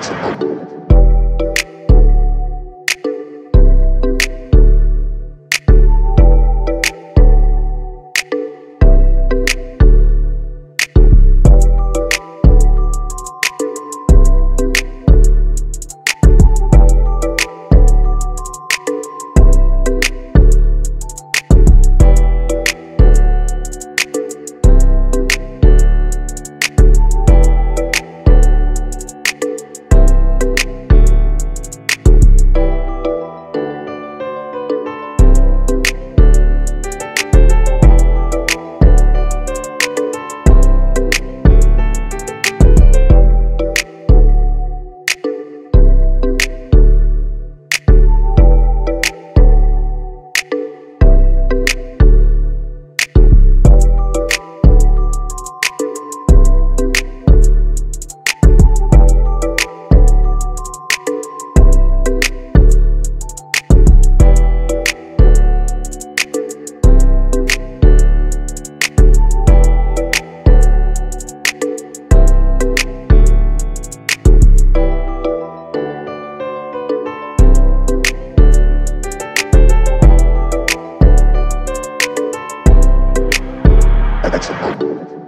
That's a Excellent.